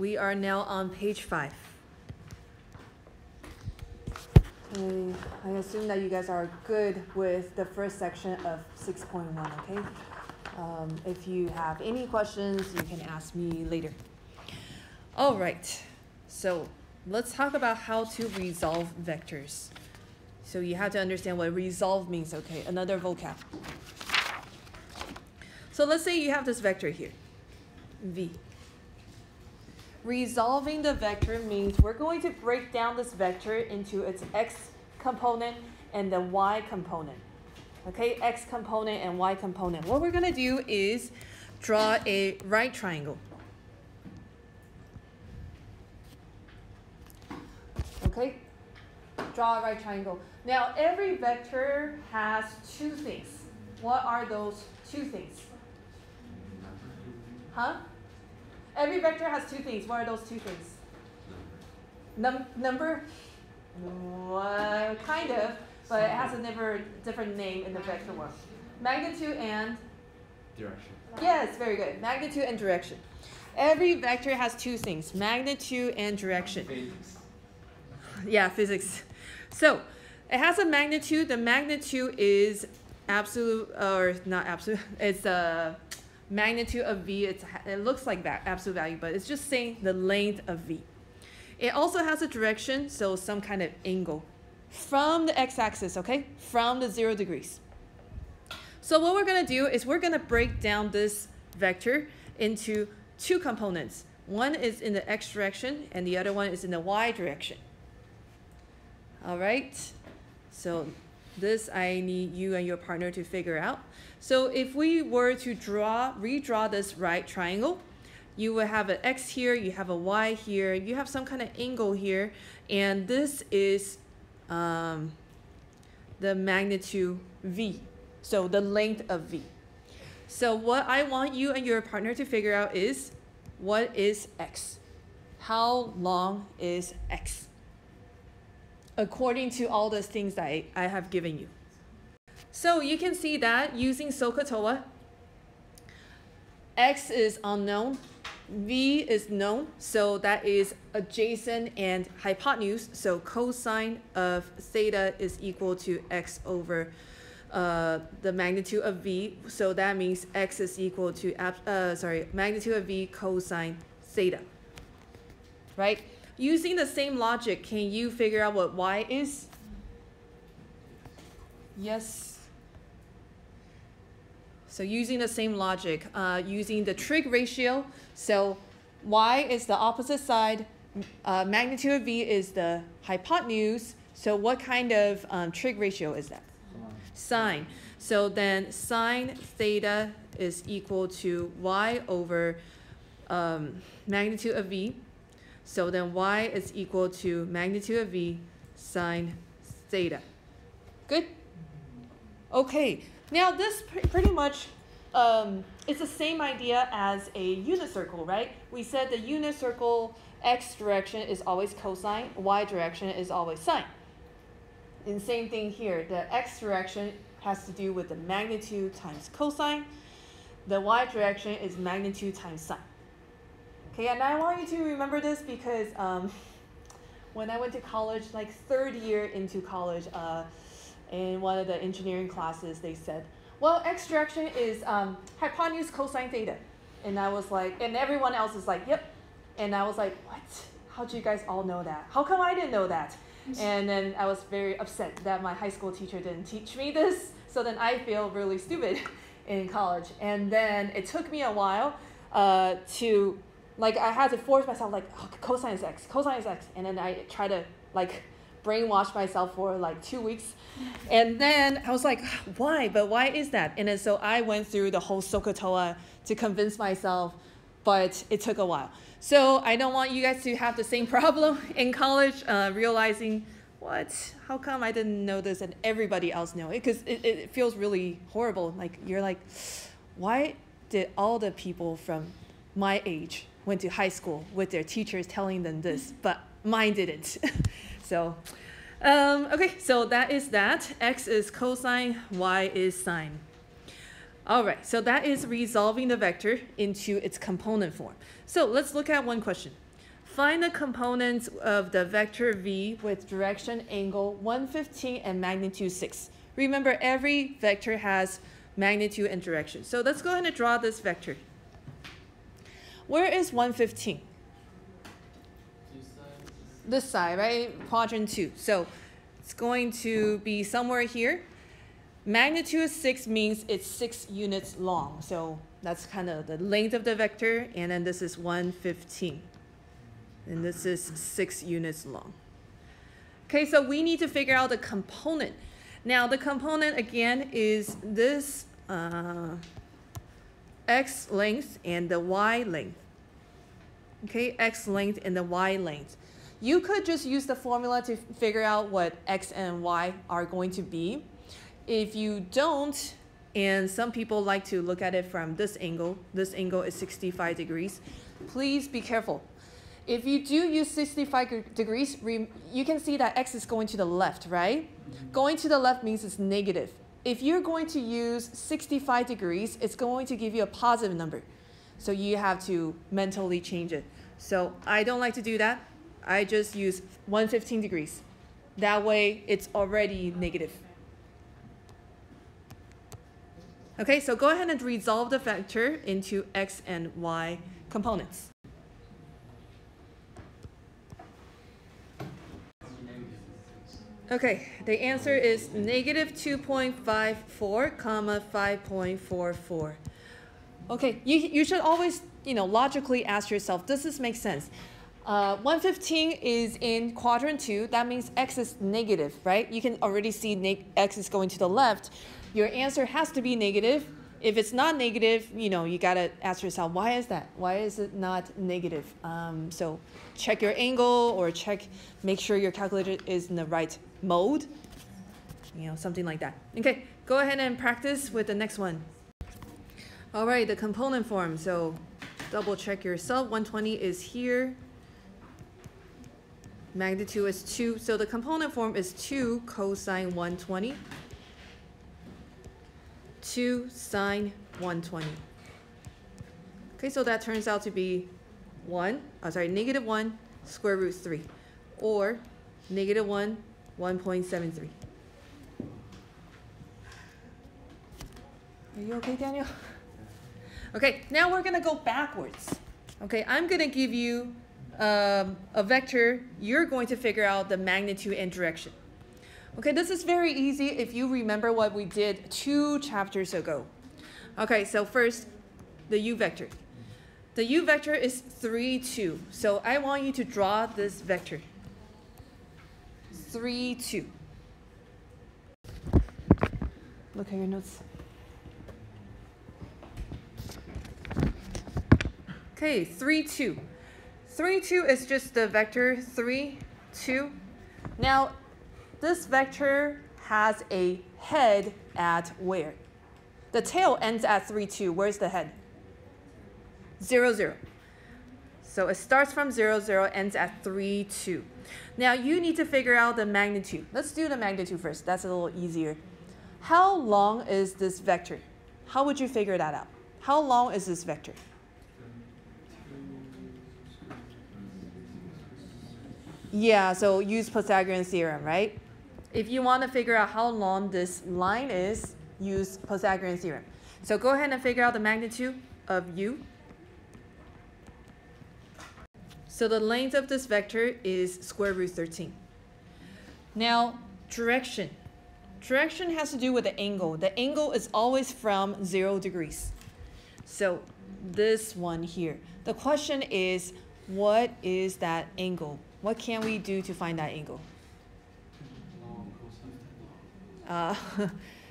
We are now on page five. Okay, I assume that you guys are good with the first section of six point one, okay? Um, if you have any questions, you can ask me later. All right, so let's talk about how to resolve vectors. So you have to understand what resolve means, okay? Another vocab. So let's say you have this vector here, v. Resolving the vector means we're going to break down this vector into its x component and the y component. Okay, x component and y component. What we're going to do is draw a right triangle. Okay, draw a right triangle. Now, every vector has two things. What are those two things? Huh? Every vector has two things. What are those two things? Num number? Well, kind of, but it has a never different name in the vector world. Magnitude and? Direction. Yes, very good. Magnitude and direction. Every vector has two things, magnitude and direction. Physics. Yeah, physics. So, it has a magnitude. The magnitude is absolute, or not absolute, it's a magnitude of v. It's, it looks like that, absolute value, but it's just saying the length of v. It also has a direction, so some kind of angle from the x-axis, okay? From the zero degrees. So what we're gonna do is we're gonna break down this vector into two components. One is in the x direction and the other one is in the y direction. All right, so this I need you and your partner to figure out. So if we were to draw, redraw this right triangle, you will have an x here, you have a y here, you have some kind of angle here, and this is um, the magnitude v, so the length of v. So what I want you and your partner to figure out is, what is x? How long is x? According to all those things that I, I have given you. So you can see that using SOHCAHTOA, x is unknown, v is known, so that is adjacent and hypotenuse, so cosine of theta is equal to x over uh, the magnitude of v, so that means x is equal to, uh, sorry, magnitude of v cosine theta, right? Using the same logic, can you figure out what y is? Yes. So using the same logic, uh, using the trig ratio, so y is the opposite side, uh, magnitude of v is the hypotenuse, so what kind of um, trig ratio is that? Sine. So then sine theta is equal to y over um, magnitude of v. So then y is equal to magnitude of v sine theta. Good? Okay, now this pr pretty much um, it's the same idea as a unit circle, right? We said the unit circle x direction is always cosine, y direction is always sine. And same thing here, the x direction has to do with the magnitude times cosine. The y direction is magnitude times sine. Okay, and I want you to remember this because um, when I went to college, like third year into college, uh, in one of the engineering classes, they said, well, x direction is um, hypotenuse cosine theta. And I was like, and everyone else is like, yep. And I was like, what? How do you guys all know that? How come I didn't know that? And then I was very upset that my high school teacher didn't teach me this. So then I feel really stupid in college. And then it took me a while uh, to, like, I had to force myself, like, oh, cosine is x, cosine is x. And then I try to, like, brainwash myself for like two weeks. And then I was like, why? But why is that? And then so I went through the whole SOHCAHTOA to convince myself, but it took a while. So I don't want you guys to have the same problem in college, uh, realizing, what? How come I didn't know this and everybody else know it? Because it, it feels really horrible. Like you're like, why did all the people from my age went to high school with their teachers telling them this, but mine didn't? So, um, okay, so that is that. X is cosine, Y is sine. All right, so that is resolving the vector into its component form. So let's look at one question. Find the components of the vector v with direction, angle 115 and magnitude 6. Remember, every vector has magnitude and direction. So let's go ahead and draw this vector. Where is 115? This side, right? Quadrant 2. So it's going to be somewhere here. Magnitude 6 means it's 6 units long. So that's kind of the length of the vector. And then this is 115. And this is 6 units long. Okay, so we need to figure out the component. Now the component again is this uh, x length and the y length. Okay, x length and the y length. You could just use the formula to figure out what x and y are going to be. If you don't, and some people like to look at it from this angle, this angle is 65 degrees, please be careful. If you do use 65 degrees, you can see that x is going to the left, right? Going to the left means it's negative. If you're going to use 65 degrees, it's going to give you a positive number. So you have to mentally change it. So I don't like to do that. I just use 115 degrees. That way it's already negative. Okay, so go ahead and resolve the vector into x and y components. Okay, the answer is negative 2.54 comma 5.44. Okay, you, you should always, you know, logically ask yourself, does this make sense? Uh, 115 is in quadrant 2. That means x is negative, right? You can already see x is going to the left. Your answer has to be negative. If it's not negative, you know, you got to ask yourself, why is that? Why is it not negative? Um, so check your angle or check, make sure your calculator is in the right mode. You know, something like that. Okay, go ahead and practice with the next one. All right, the component form. So double check yourself. 120 is here. Magnitude is 2. So the component form is 2 cosine 120. 2 sine 120. Okay, so that turns out to be 1, oh, sorry, negative 1 square root 3. Or negative 1, 1.73. Are you okay, Daniel? Okay, now we're going to go backwards. Okay, I'm going to give you um, a vector. You're going to figure out the magnitude and direction. Okay, this is very easy if you remember what we did two chapters ago. Okay, so first, the u vector. The u vector is 3, 2. So I want you to draw this vector. 3, 2. Look at your notes. Okay, 3, 2. 3, 2 is just the vector 3, 2. Now, this vector has a head at where? The tail ends at 3, 2. Where's the head? 0, 0. So it starts from 0, 0, ends at 3, 2. Now you need to figure out the magnitude. Let's do the magnitude first. That's a little easier. How long is this vector? How would you figure that out? How long is this vector? Yeah, so use Pythagorean theorem, right? If you want to figure out how long this line is, use Pythagorean theorem. So go ahead and figure out the magnitude of u. So the length of this vector is square root 13. Now, direction. Direction has to do with the angle. The angle is always from 0 degrees. So this one here. The question is, what is that angle? What can we do to find that angle? Uh,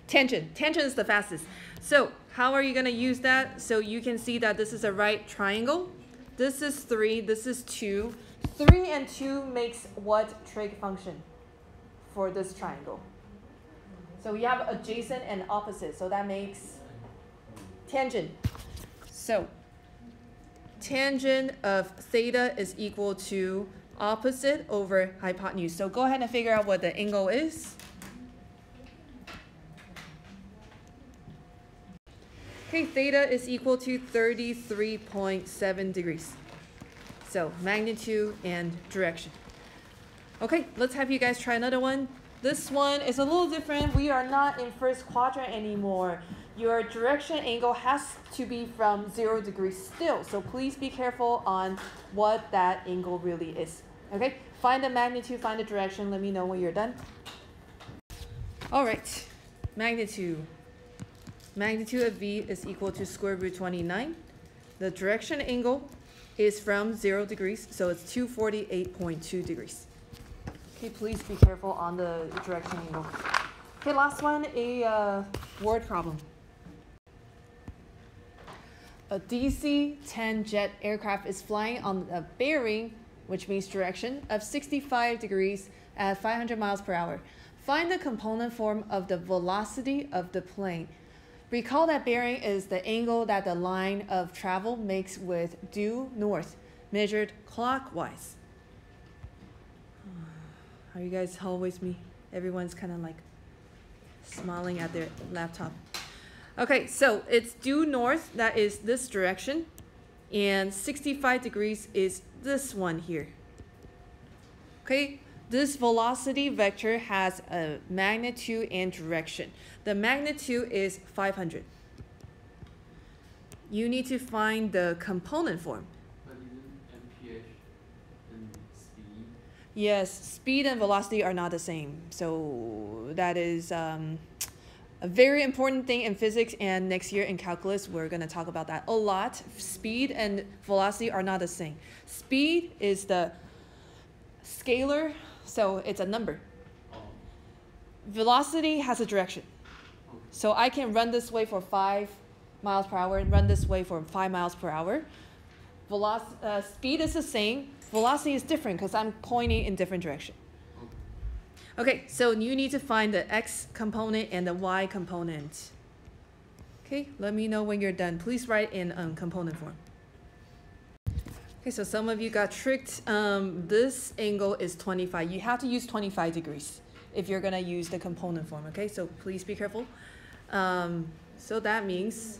tangent. Tangent is the fastest. So how are you going to use that? So you can see that this is a right triangle. This is 3. This is 2. 3 and 2 makes what trig function for this triangle? So we have adjacent and opposite. So that makes tangent. So tangent of theta is equal to opposite over hypotenuse. So go ahead and figure out what the angle is. Okay, theta is equal to 33.7 degrees. So magnitude and direction. Okay, let's have you guys try another one. This one is a little different. We are not in first quadrant anymore. Your direction angle has to be from zero degrees still. So please be careful on what that angle really is. Okay, find the magnitude, find the direction. Let me know when you're done. All right, magnitude. Magnitude of V is equal to square root 29. The direction angle is from zero degrees, so it's 248.2 degrees. Okay, please be careful on the direction angle. Okay, last one, a uh, word problem. A DC-10 jet aircraft is flying on a bearing, which means direction, of 65 degrees at 500 miles per hour. Find the component form of the velocity of the plane. Recall that bearing is the angle that the line of travel makes with due north, measured clockwise. Are you guys always me? Everyone's kind of like smiling at their laptop. Okay, so it's due north, that is this direction, and 65 degrees is this one here. Okay, this velocity vector has a magnitude and direction. The magnitude is 500. You need to find the component form. Yes, speed and velocity are not the same. So that is um, a very important thing in physics and next year in calculus, we're going to talk about that a lot. Speed and velocity are not the same. Speed is the scalar, so it's a number. Velocity has a direction. So I can run this way for five miles per hour and run this way for five miles per hour. Veloc uh, speed is the same, velocity is different because I'm pointing in different direction. Okay, so you need to find the x component and the y component. Okay, let me know when you're done. Please write in um, component form. Okay, so some of you got tricked. Um, this angle is 25. You have to use 25 degrees if you're gonna use the component form, okay? So please be careful. Um, so that means...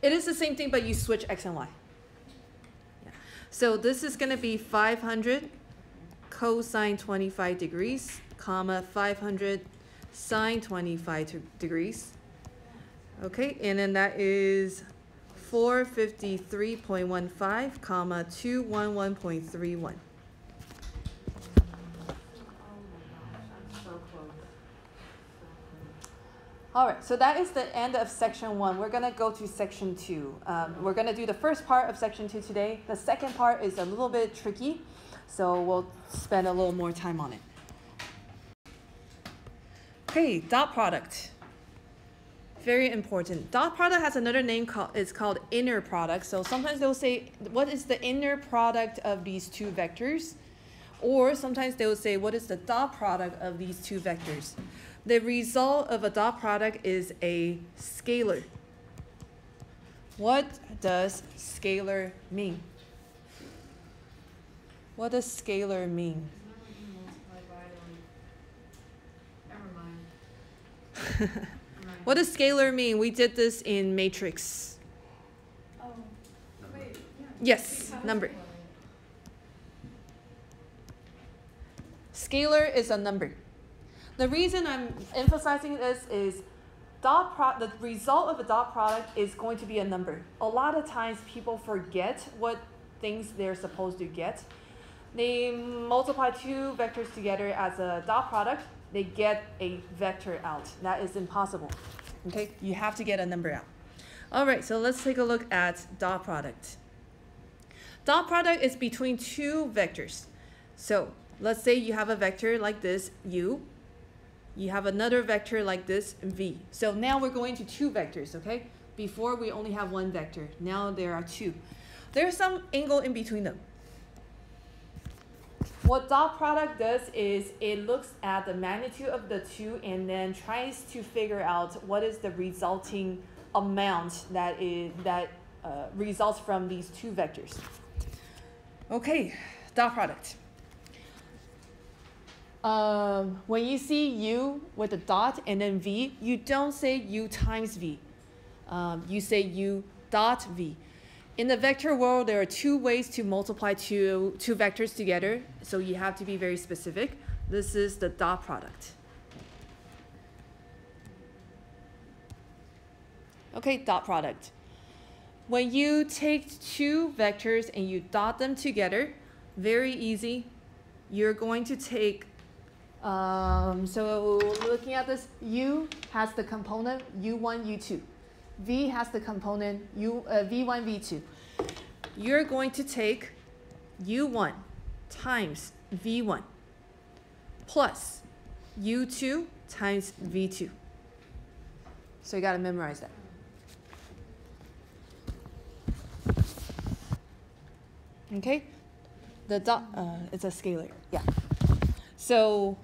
It is the same thing, but you switch x and y. So this is going to be 500 cosine 25 degrees, comma 500 sine 25 degrees. Okay, and then that is 453.15, comma 211.31. All right, so that is the end of section one. We're gonna go to section two. Um, we're gonna do the first part of section two today. The second part is a little bit tricky, so we'll spend a little more time on it. Okay, dot product. Very important. Dot product has another name called it's called inner product. So sometimes they'll say, what is the inner product of these two vectors? Or sometimes they will say, what is the dot product of these two vectors? The result of a dot product is a scalar. What does scalar mean? What does scalar mean? what does scalar mean? We did this in matrix. Oh, wait, yeah. Yes, number. Scalar is a number. The reason I'm emphasizing this is dot pro the result of a dot product is going to be a number. A lot of times people forget what things they're supposed to get. They multiply two vectors together as a dot product, they get a vector out. That is impossible. Okay, you have to get a number out. All right, so let's take a look at dot product. Dot product is between two vectors. So let's say you have a vector like this, u, you have another vector like this, v. So now we're going to two vectors, okay? Before we only have one vector. Now there are two. There's some angle in between them. What dot product does is it looks at the magnitude of the two and then tries to figure out what is the resulting amount that is that uh, results from these two vectors. Okay, dot product. Um, when you see u with a dot and then v, you don't say u times v. Um, you say u dot v. In the vector world, there are two ways to multiply two, two vectors together, so you have to be very specific. This is the dot product. Okay, dot product. When you take two vectors and you dot them together, very easy. You're going to take, um, so looking at this, U has the component U1, U2. V has the component U, uh, V1, V2. You're going to take U1 times V1 plus U2 times V2. So you got to memorize that. Okay, the dot, uh, it's a scalar, yeah. So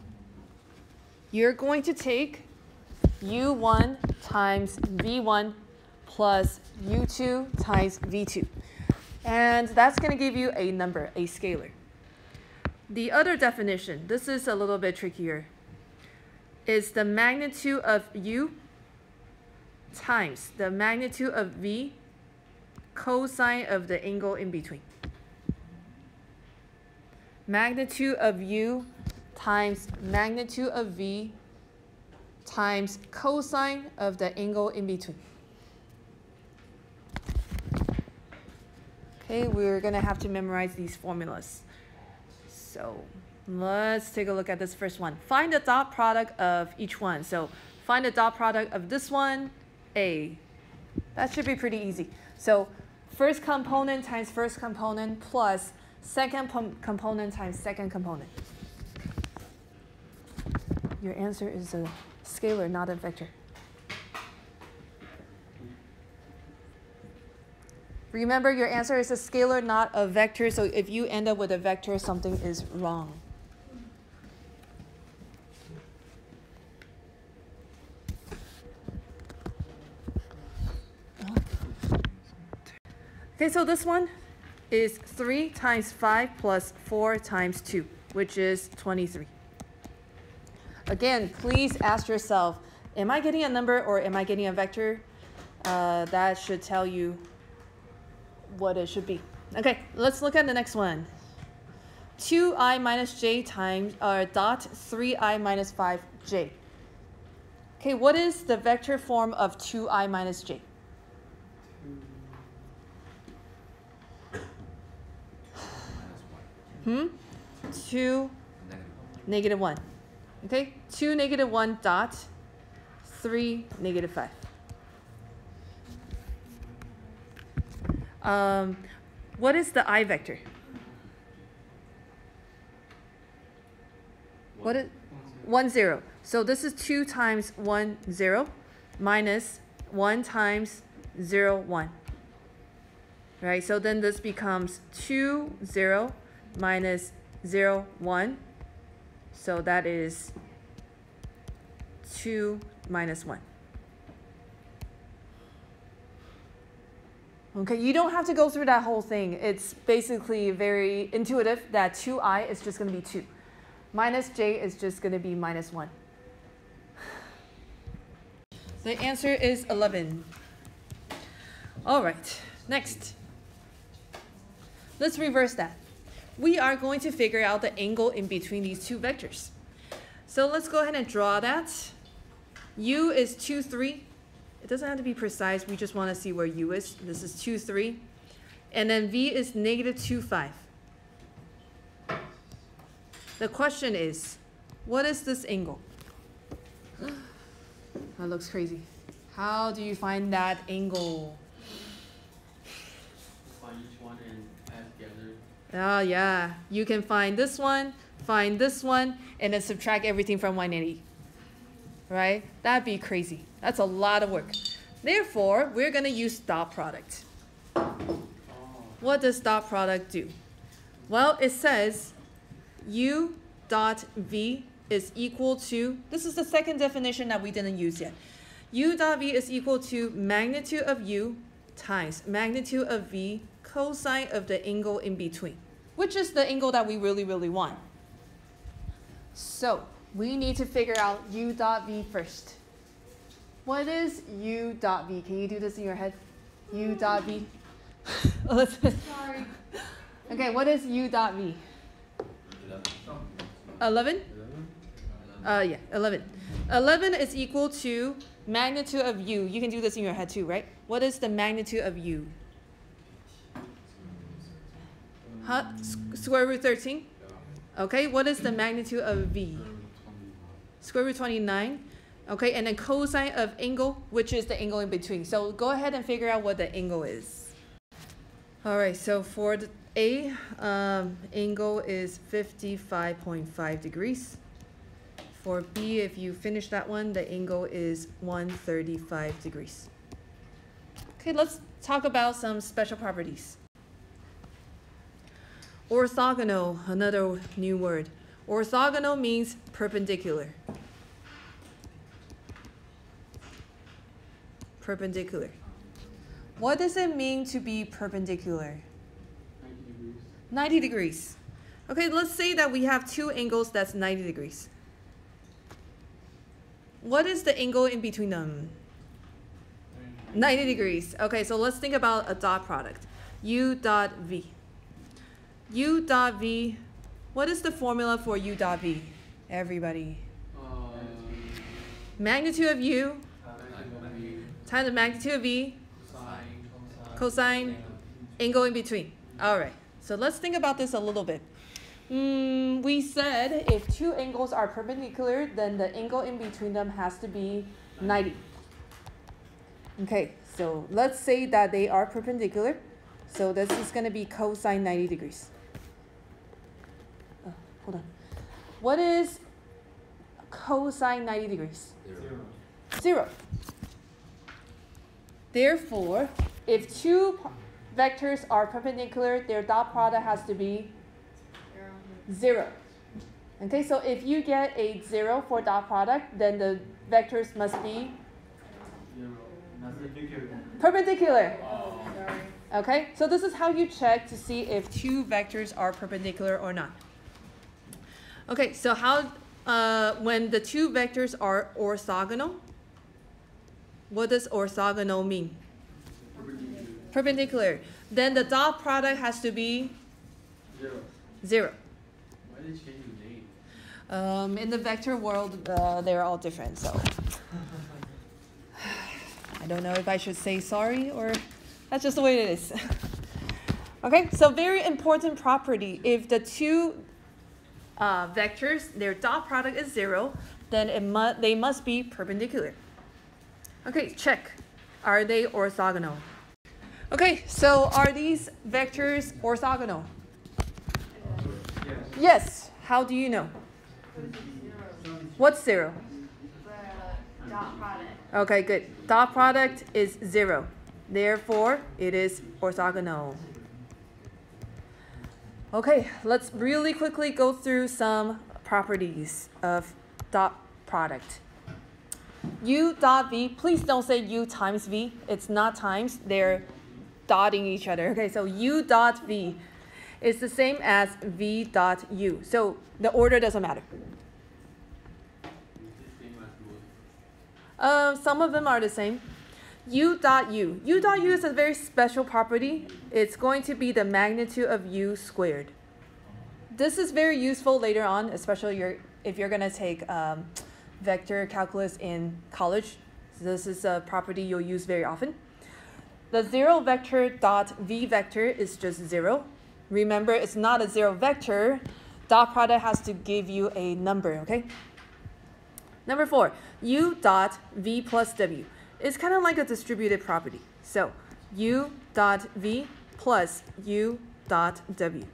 you're going to take u1 times v1 plus u2 times v2. And that's going to give you a number, a scalar. The other definition, this is a little bit trickier, is the magnitude of u times the magnitude of v cosine of the angle in between. Magnitude of u times magnitude of v times cosine of the angle in between. Okay, we're to have to memorize these formulas. So let's take a look at this first one. Find the dot product of each one. So find the dot product of this one, A. That should be pretty easy. So first component times first component plus second component times second component. Your answer is a scalar, not a vector. Remember, your answer is a scalar, not a vector. So if you end up with a vector, something is wrong. Okay, so this one is 3 times 5 plus 4 times 2, which is 23. Again, please ask yourself, am I getting a number or am I getting a vector? Uh, that should tell you what it should be. Okay, let's look at the next one. 2i minus j times uh, dot 3i minus 5j. Okay, what is the vector form of 2i minus j? Hmm? 2, negative 1. Okay, 2, negative 1 dot 3, negative 5. Um, what is the i vector? What is 1, 0. So this is 2 times 1, 0 minus 1 times 0, 1. Right, so then this becomes 2, 0 minus 0, 1. So that is 2 minus 1. Okay, you don't have to go through that whole thing. It's basically very intuitive that 2i is just going to be 2. Minus j is just going to be minus 1. The answer is 11. All right, next. Let's reverse that. We are going to figure out the angle in between these two vectors. So let's go ahead and draw that. u is 2, 3. It doesn't have to be precise. We just want to see where u is. This is 2, 3. And then v is negative 2, 5. The question is, what is this angle? that looks crazy. How do you find that angle? Find each one and add together. Oh, yeah. You can find this one, find this one, and then subtract everything from 180 right? That'd be crazy. That's a lot of work. Therefore, we're going to use dot product. What does dot product do? Well, it says u dot v is equal to, this is the second definition that we didn't use yet. u dot v is equal to magnitude of u times magnitude of v cosine of the angle in between, which is the angle that we really, really want. So we need to figure out u dot v first. What is u dot v? Can you do this in your head? u dot v. Elizabeth. Sorry. Okay, what is u dot v? 11? Uh, yeah, 11. 11 is equal to magnitude of u. You can do this in your head too, right? What is the magnitude of u? Huh? S- Square root 13? Okay, what is the magnitude of v? Square root 29. Okay, and then cosine of angle, which is the angle in between. So go ahead and figure out what the angle is. All right, so for the A, um, angle is 55.5 degrees. For B, if you finish that one, the angle is 135 degrees. Okay, let's talk about some special properties. Orthogonal, another new word. Orthogonal means perpendicular. Perpendicular. What does it mean to be perpendicular? 90 degrees. 90 degrees. Okay, let's say that we have two angles that's 90 degrees. What is the angle in between them? 90 degrees. Okay, so let's think about a dot product. U dot V. U dot V. What is the formula for U dot V? Everybody. Uh, Magnitude of U times the magnitude of sine, cosine, angle in between. All right, so let's think about this a little bit. Mm, we said if two angles are perpendicular, then the angle in between them has to be 90. Okay, so let's say that they are perpendicular. So this is going to be cosine 90 degrees. Oh, hold on. What is cosine 90 degrees? Zero. Zero. Therefore, if two vectors are perpendicular, their dot product has to be zero. Okay, so if you get a zero for dot product, then the vectors must be. Perpendicular. Okay, so this is how you check to see if two vectors are perpendicular or not. Okay, so how, uh, when the two vectors are orthogonal, what does orthogonal mean? Perpendicular. Perpendicular. Then the dot product has to be Zero. zero. Why did you change your name? Um, in the vector world, uh, they're all different, so. I don't know if I should say sorry or that's just the way it is. okay, so very important property. If the two uh, vectors, their dot product is zero, then it mu- they must be perpendicular. Okay, check. Are they orthogonal? Okay, so are these vectors orthogonal? Yes. Yes. How do you know? What's zero? The dot product. Okay, good. Dot product is zero. Therefore, it is orthogonal. Okay, let's really quickly go through some properties of dot product. U dot V, please don't say U times V. It's not times, they're dotting each other. Okay, so U dot V is the same as V dot U. So the order doesn't matter. Uh, some of them are the same. U dot U. U dot U is a very special property. It's going to be the magnitude of U squared. This is very useful later on, especially your, if you're going to take um, vector calculus in college. This is a property you'll use very often. The zero vector dot V vector is just zero. Remember, it's not a zero vector. Dot product has to give you a number, okay? Number four, u dot v plus w. It's kind of like a distributed property. So u dot v plus u dot w.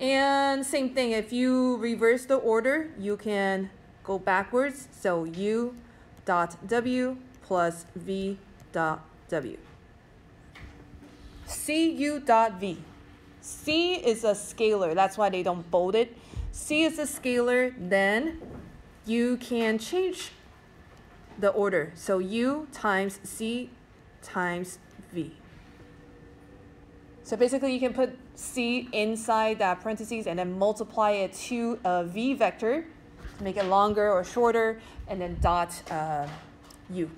And same thing, if you reverse the order, you can go backwards. So u dot w plus v dot w. C u dot v. c is a scalar, that's why they don't bold it. c is a scalar, then you can change the order. So u times c times v. So basically, you can put c inside that parentheses and then multiply it to a v vector to make it longer or shorter, and then dot uh, u.